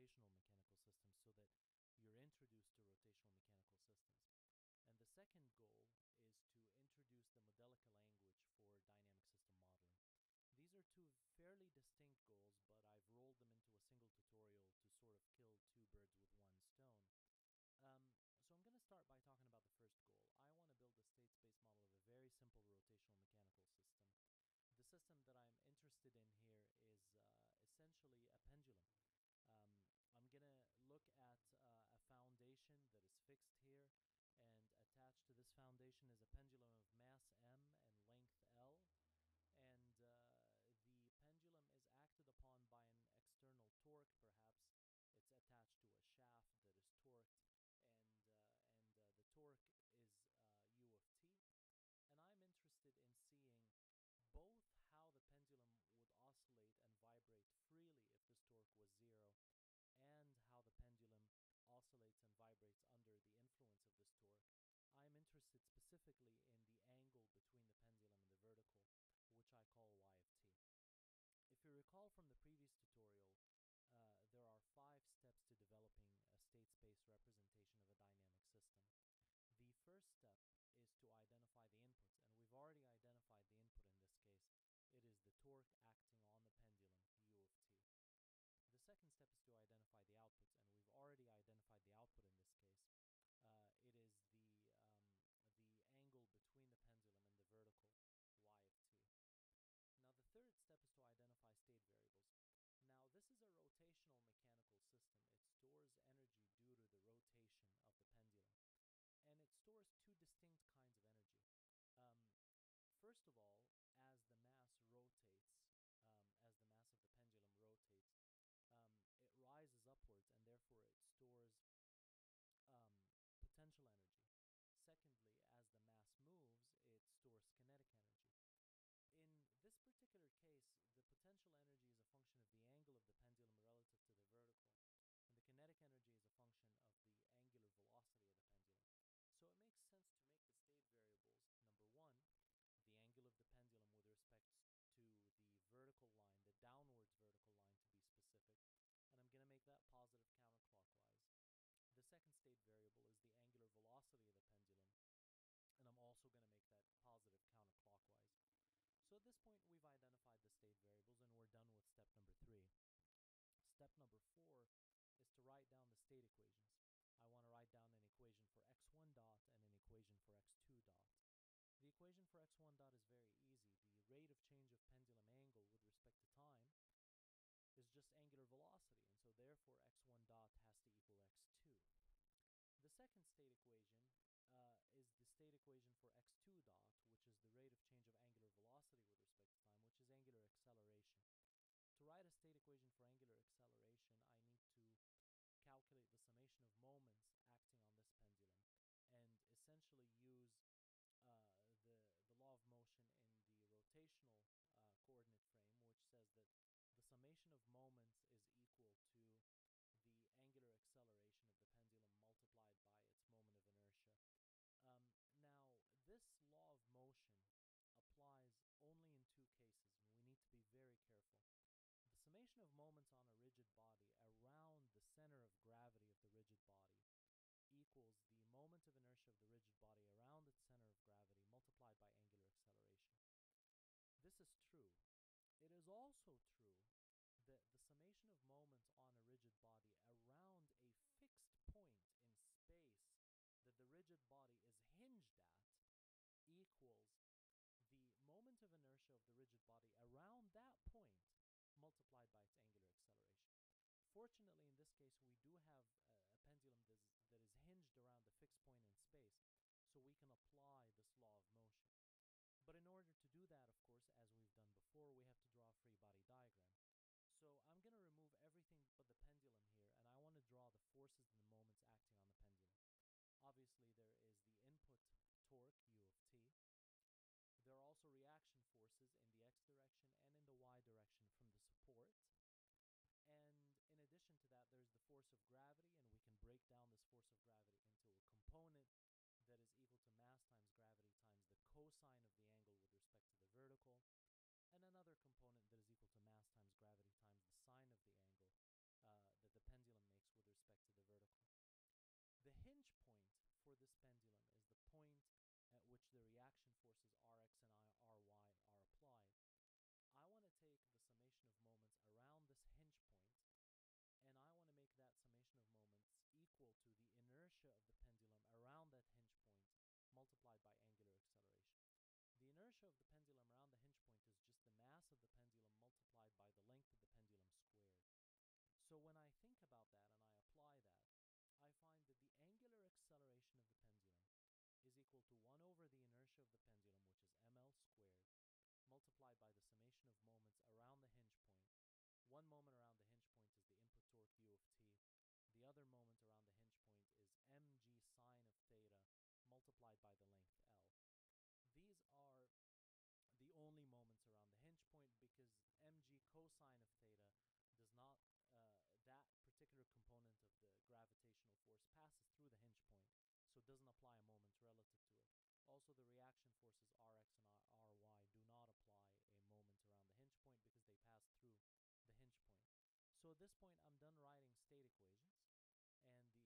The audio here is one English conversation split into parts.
rotational mechanical systems so that you're introduced to rotational mechanical systems. And the second goal is to introduce the Modelica language for dynamic system modeling. These are two fairly distinct goals, but I've rolled them into a single tutorial to sort of kill two birds with one stone. Um, so I'm going to start by talking about the first goal. I want to build a state space model of a very simple rotational mechanical system. The system that I'm interested in here is uh, essentially a pendulum. Um, I'm going to look at uh, a foundation that is fixed here and attached to this foundation is a pendulum of mass m and length l and uh, the pendulum is acted upon by an external torque perhaps it's attached to a shaft that is torqued and uh, and uh, the torque is uh, u of t and I'm interested in seeing both how the pendulum would oscillate and vibrate freely if this torque was zero and how the pendulum oscillates and vibrates under the influence of this torque. Specifically in the angle between the pendulum and the vertical which I call y of t. If you recall from the previous tutorial, uh, there are five steps to developing a state space representation of a dynamic system. The first step is to identify the inputs, and we've already identified the input in this case. It is the torque acting on the pendulum, u of t. The second step is to identify the outputs, and we've already identified the output in this case. Uh, it is the, um, the angle between the pendulum and the vertical, y of t. Now the third step is to identify state variables. Now this is a rotational mechanical system. It stores energy due to the rotation of the pendulum. And it stores two distinct kinds of energy. Um, first of all, as the mass rotates, um, as the mass of the pendulum rotates, um, it rises upwards and therefore it stores um, potential energy. Secondly, as the mass moves, it stores kinetic energy. In this particular case, the potential energy is a function of the angle of the pendulum relative to the vertical, and the kinetic energy is a function of the angular velocity of the pendulum. So it makes sense to make the state variables, number one, the angle of the pendulum with respect to the vertical line, the downwards vertical line to be specific, and I'm going to make that positive counterclockwise. The second state variable is the angular velocity of the pendulum, and I'm also going to make that positive counterclockwise. So at this point, we've identified the state variables and we're done with step number three. Step number four is to write down the state equations. I want to write down an equation for x1 dot and an equation for x2 dot. The equation for x1 dot is very easy. The rate of change of pendulum angle with respect to time is just angular velocity, and so therefore x1 dot has to equal x2. The second state equation uh, is the state equation for x2 dot, which is the rate of change of angular velocity with respect to time, which is angular acceleration. To write a state equation for angular acceleration, I need to calculate the summation of moments acting on this pendulum and essentially use uh, the, the law of motion in the rotational uh, coordinate frame, which says that the summation of moments is equal to the angular acceleration of the pendulum multiplied by its moment of inertia. Um, now, this law of motion applies only in two cases, and we need to be very careful. Summation of moments on a rigid body around the center of gravity of the rigid body equals the moment of inertia of the rigid body around its center of gravity multiplied by angular acceleration. This is true. It is also true that the summation of moments on a rigid body around a fixed point in space that the rigid body is hinged at equals the moment of inertia of the rigid body around that point multiplied by its angular acceleration. Fortunately, in this case, we do have a, a pendulum that is, that is hinged around a fixed point in space, so we can apply this law of motion. But in order to do that, of course, as we've done before, we have to draw a free body diagram. So I'm going to remove everything but the pendulum here, and I want to draw the forces and the moments acting on the pendulum. Obviously, there is the input torque, u of t. There are also reaction forces in the x direction and in the y direction from the support. And in addition to that, there's the force of gravity, and we can break down this force of gravity into a component that is equal to mass times gravity times the cosine of the angle with respect to the vertical, and another component that is equal to mass times gravity times the sine of the angle uh, that the pendulum makes with respect to the vertical. The hinge point for this pendulum is the point at which the reaction forces Rx and Ry are applied. I want to take the summation of moments around this hinge point and I want to make that summation of moments equal to the inertia of the pendulum around that hinge point multiplied by angular acceleration. The inertia of the pendulum around the hinge point is just the mass of the pendulum multiplied by the length of the pendulum squared. So when I think about that and I apply that, I find that the angular acceleration of the pendulum is equal to 1 over the inertia of the pendulum, which is ml squared, multiplied by the summation of moments around the hinge point one moment around the hinge point is the input torque u of t. The other moment around the hinge point is mg sine of theta multiplied by the length L. These are the only moments around the hinge point because mg cosine of theta does not, uh, that particular component of the gravitational force passes through the hinge point, so it doesn't apply a moment relative to it. Also, the reaction forces Rx and Ry do not apply a moment around the hinge point because they pass through the hinge point. So at this point, I'm done writing state equations,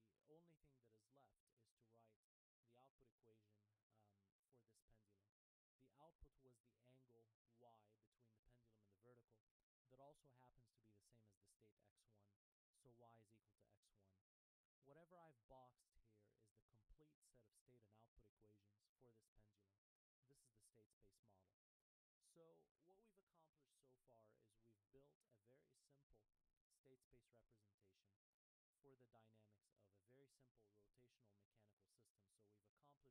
and the only thing that is left is to write the output equation um, for this pendulum. The output was the angle y between the pendulum and the vertical that also happens to be the same as the state x1, so y is equal to x1. Whatever I've boxed here is the complete set of state and output equations for this pendulum. This is the state space model. So what we've accomplished so far is we've built a very simple state space representation for the dynamics of a very simple rotational mechanical system. So we've accomplished one of the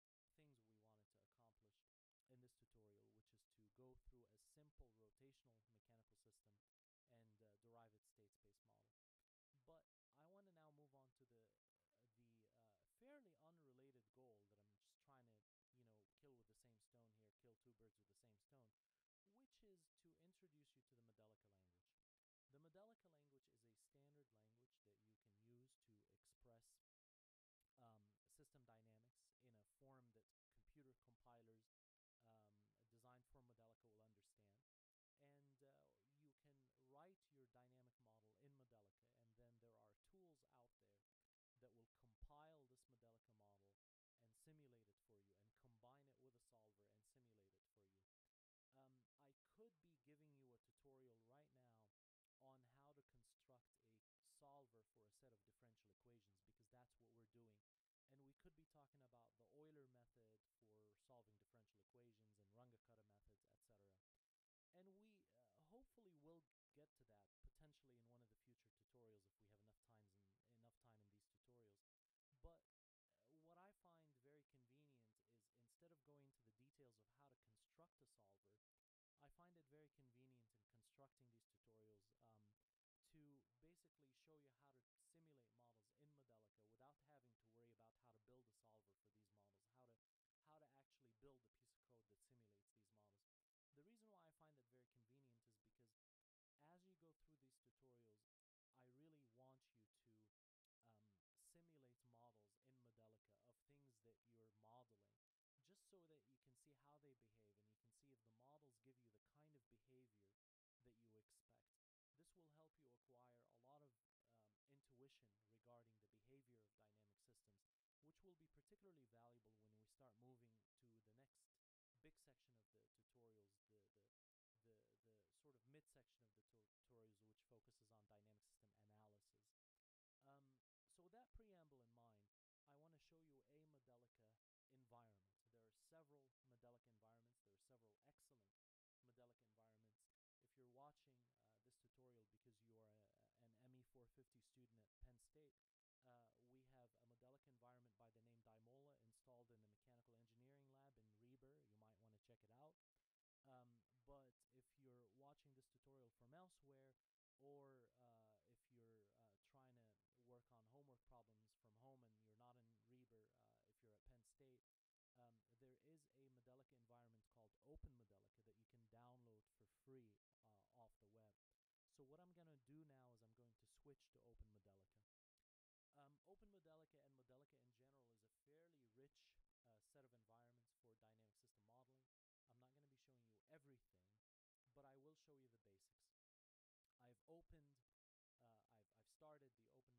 two things we wanted to accomplish in this tutorial, which is to go through a simple rotational mechanical system and uh, derive its state space model. But I want to now move on to the the uh, fairly unrelated goal that I'm just trying to you know, kill with the same stone here, kill two birds with the same stone, which is to introduce you to the Modelica language. The Modelica language is a standard language that you can use to express um, system dynamics in a form that computer compilers um, designed for Modelica will understand. And uh, you can write your dynamic model in Modelica, and then there are tools out there that will compile this Modelica model and simulate it for you and combine it with a solver and simulate it for you. Um, I could be giving you a tutorial right now on how to construct a solver for a set of differential equations because that's what we're doing. And we could be talking about the Euler method for solving differential equations and Runge-Kutta methods, etc. And we uh, hopefully will get to that potentially in one of the future tutorials if we have enough times enough time in these tutorials. But what I find very convenient is instead of going to the details of how to construct a solver, I find it very convenient in constructing these tutorials um, to basically show you how to simulate models in Modelica without having to worry about how to build a solver for these models, how to how to actually build a piece of code that simulates these models. The reason why I find that convenient is because as you go through these tutorials, I really want you to um, simulate models in Modelica of things that you're modeling, just so that you can see how they behave and you can see if the models give you the kind of behavior that you expect. This will help you acquire a lot of um, intuition regarding the behavior of dynamic systems, which will be particularly valuable when we start moving to the next big section of the tutorials, the, the, the, the sort of the tutorials, which focuses on dynamic system analysis. Um, so with that preamble in mind, I want to show you a Modelica environment. There are several Modelica environments. There are several excellent Modelica environments. If you're watching uh, this tutorial because you are a, an ME450 student at Penn State, uh, we have a Modelica environment by the name Dymola installed in the mechanical engineering from elsewhere, or uh, if you're uh, trying to work on homework problems from home and you're not in Reber, uh, if you're at Penn State, um, there is a Modelica environment called Open Modelica that you can download for free uh, off the web. So what I'm going to do now is I'm going to switch to Open Modelica. Um, Open Modelica and Modelica in general is a fairly rich uh, set of environments for dynamic system modeling. I'm not going to be showing you everything, but I will show you the basics opened, uh, I've, I've started the open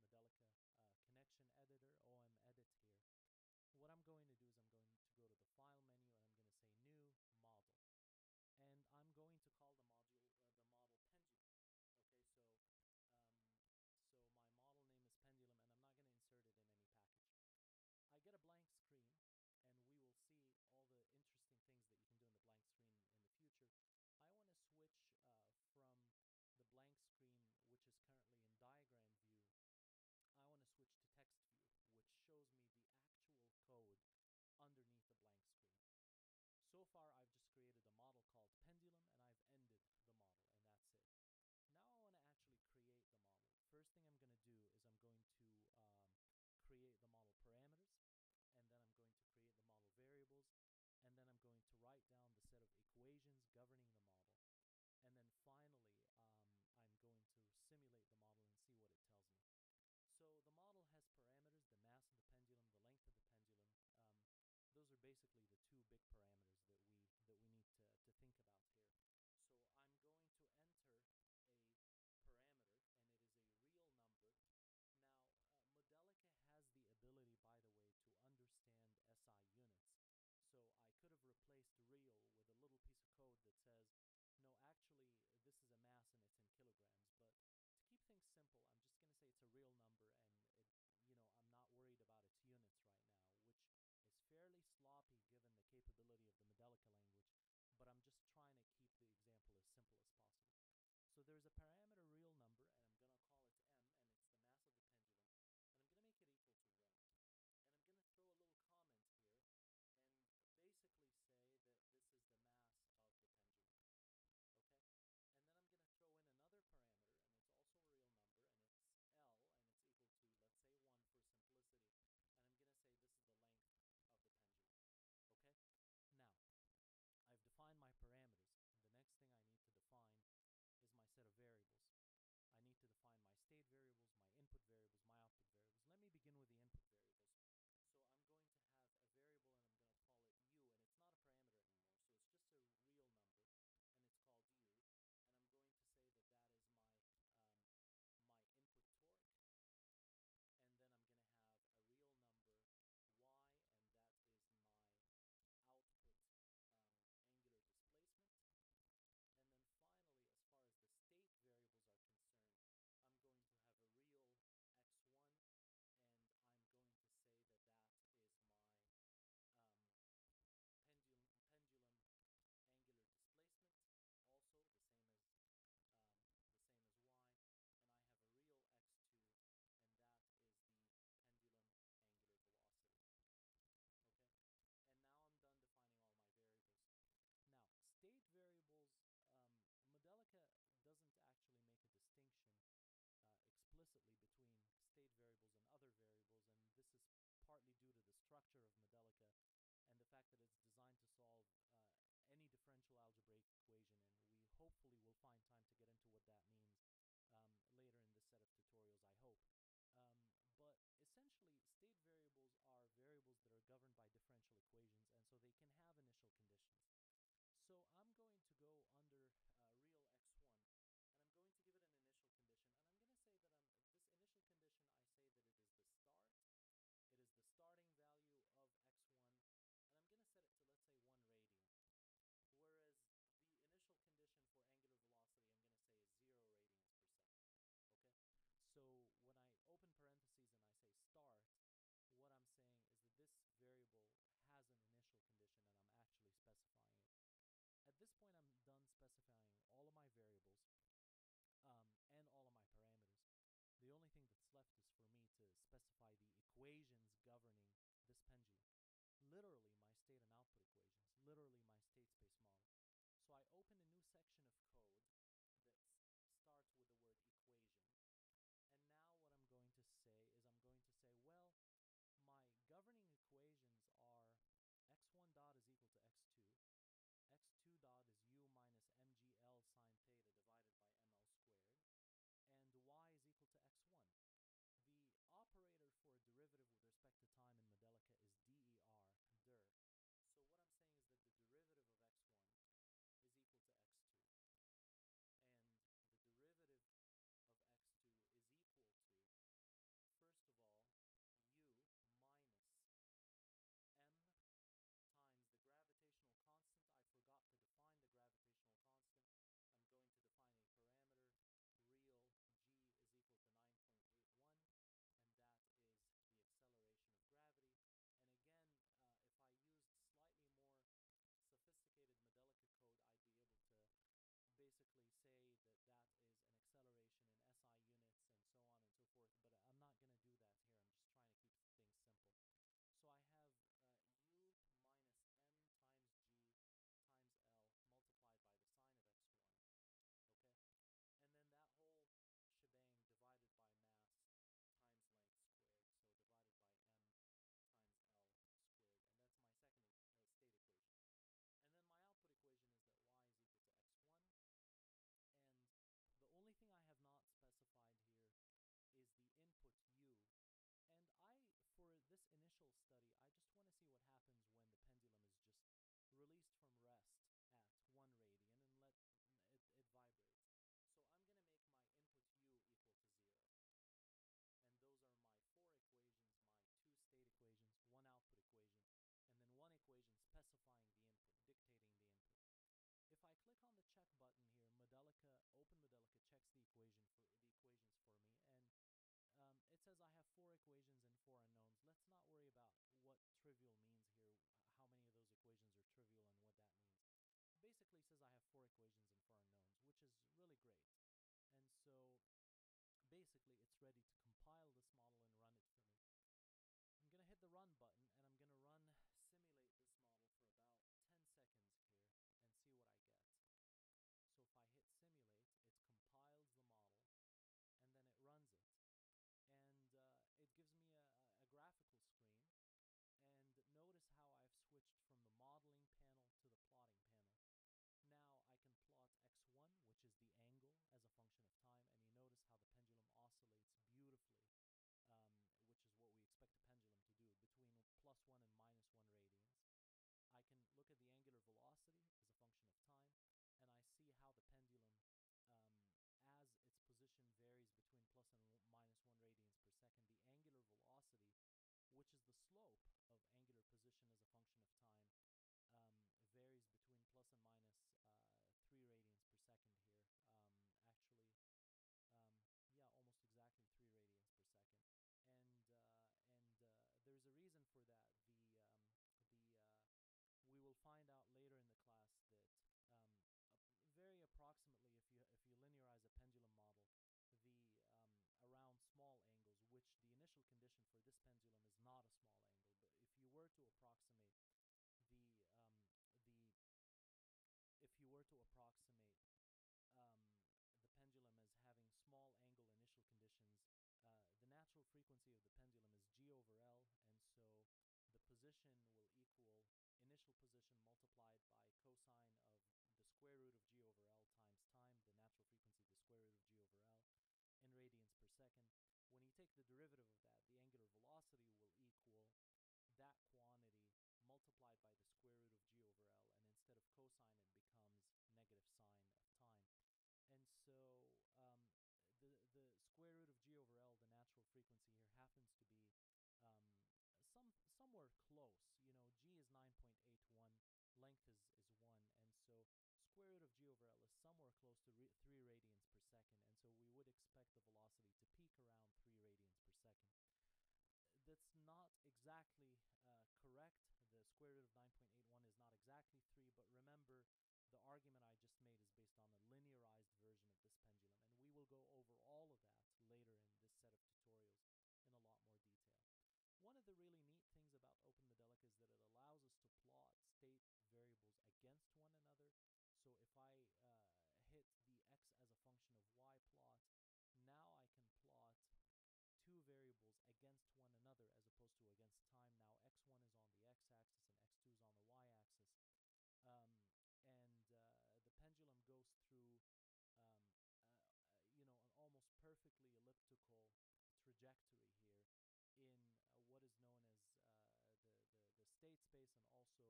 down the set of equations governing the model. And then finally, um, I'm going to simulate the model and see what it tells me. So the model has parameters, the mass of the pendulum, the length of the pendulum. Um, those are basically the two big parameters that we, that we need to, to think about. mass it's in kilograms. But to keep things simple, I'm just going to say it's a real number and it, you know, I'm not worried about its units right now, which is fairly sloppy given the capability of the Modelica language, but I'm just trying to keep the example as simple as possible. So there's a parameter was my find time to get into what that means um, later in this set of tutorials, I hope. Um, but essentially, state variables are variables that are governed by different literally my state and output equations, literally my state space model. So I open a new section of code equations and four unknowns. Let's not worry about what trivial means here, how many of those equations are trivial and what that means. Basically says I have four equations and four unknowns, which is really great. And so basically it's ready to compile this model and run it for me. I'm going to hit the run button and I'm going to run simulate this model for about 10 seconds here and see what I get. So if I hit simulate, it compiles the model and then it runs it. And uh, it gives me a, a graphical screen. And notice how I've switched from the modeling panel to the plotting panel. Now I can plot x1, which is the angle, as a function of time, and you notice how the pendulum oscillates beautifully, um, which is what we expect the pendulum to do, between plus 1 and minus 1 radians. I can look at the angular velocity as a function of time, and I see how the pendulum, um, as its position varies between plus and minus 1 radians per second, the angular velocity, which is the slope of angular position as a function of time, um, varies between plus and minus, uh, 3 radians per second here. Um, actually, um, yeah, almost exactly 3 radians per second. And, uh, and uh, there's a reason for that. The, um, the uh, we will find out later in the class that um, very approximately, if you if you linearize a pendulum model, the um, around small angles, which the initial condition for this pendulum is not a small angle, but if you were to approximate the um, the if you were to approximate um, the pendulum as having small angle initial conditions, uh, the natural frequency of the pendulum is g over L, and so the position will equal initial position multiplied by cosine of the square root of g over L times time, the natural frequency, the square root of g over L, in radians per second. When you take the derivative of that, the angular velocity will equal that quantity multiplied by the square root of g over L, and instead of cosine, it becomes negative sine of time. And so um, the, the square root of g over L, the natural frequency here, happens to be um, some somewhere close. You know, g is 9.81, length is, is 1, and so square root of g over L is somewhere close to 3 radians per second, and so we would expect the velocity to peak around 3 radians per second. That's not exactly uh, correct. The square root of 9.81 is not exactly 3, but remember, the argument I just made is based on a linearized version of this pendulum, and we will go over all of that later in this set of tutorials in a lot more detail. One of the really neat things about OpenModelica is that it allows us to plot state variables against one another. So if I uh, hit the x as a function of y plot, now I can plot two variables against one another opposed to against time. Now x1 is on the x-axis and x2 is on the y-axis. Um, and uh, the pendulum goes through, um, uh, you know, an almost perfectly elliptical trajectory here in uh, what is known as uh, the, the, the state space and also this is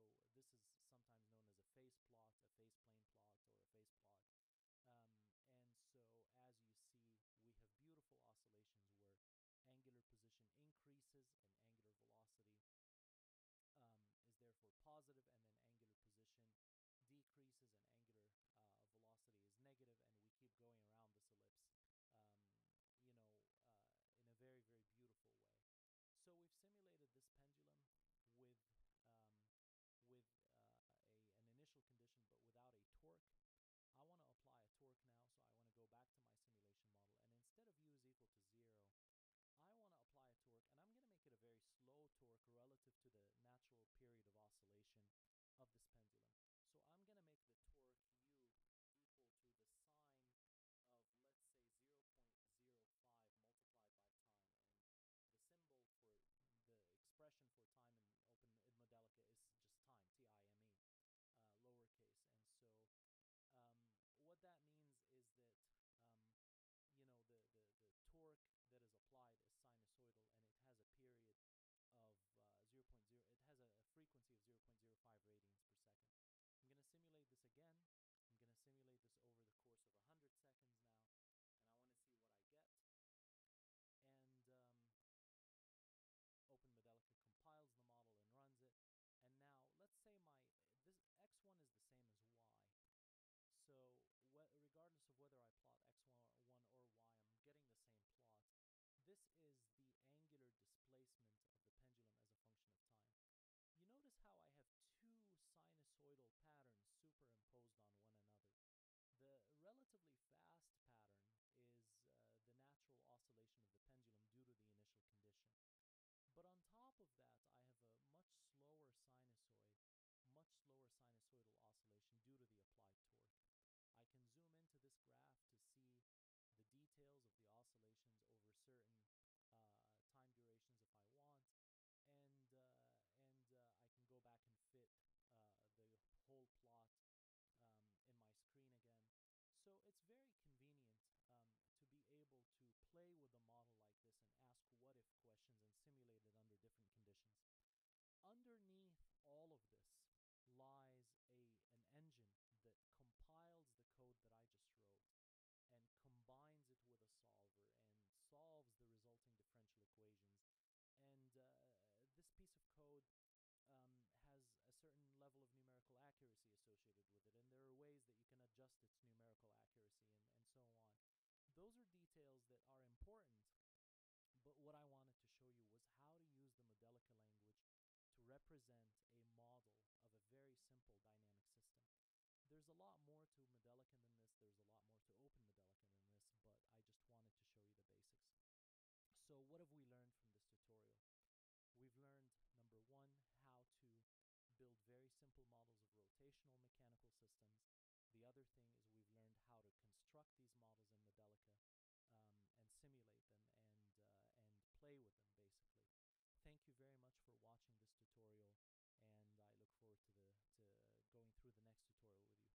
sometimes known as a phase plot, a phase plane plot or a phase plot. Um, and so as you see, we have beautiful oscillations where angular position increases and angular velocity um, is therefore positive and then angular position decreases and angular uh, velocity is negative and we keep going around this ellipse um, you know, uh, in a very, very beautiful way. So we've simulated this pendulum with um, with uh, a an initial condition, but without a torque. I want to apply a torque now, so I want to go back to my simulation model, and instead of u is equal to zero, I want to apply a torque, and I'm going to make it a very slow torque relative to the natural period of oscillation relatively fast pattern is uh, the natural oscillation of the pendulum due to the initial condition. But on top of that, I have a much slower sinusoid, much slower sinusoidal oscillation due to the accuracy associated with it, and there are ways that you can adjust its numerical accuracy and, and so on. Those are details that are important, but what I wanted to show you was how to use the Modelica language to represent a model of a very simple dynamic system. There's a lot more to Modelica than this, there's a lot more to Open Modelica. simple models of rotational mechanical systems. The other thing is we've learned how to construct these models in Modelica um, and simulate them and, uh, and play with them, basically. Thank you very much for watching this tutorial, and I look forward to, the, to going through the next tutorial with you.